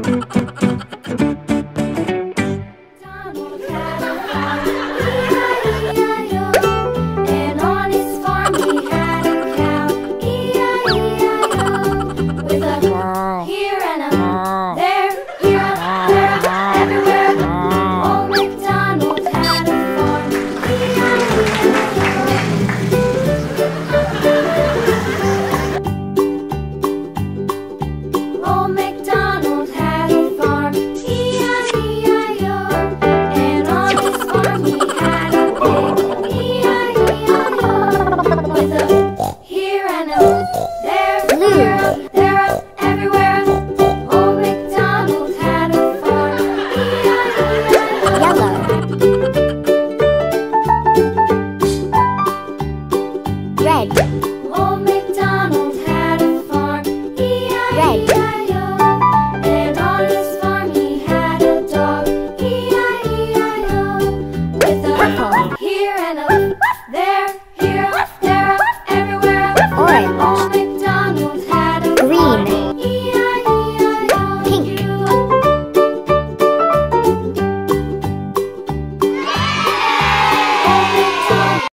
どっち?